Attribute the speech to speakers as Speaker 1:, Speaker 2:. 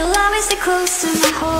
Speaker 1: You'll always stay close to my heart.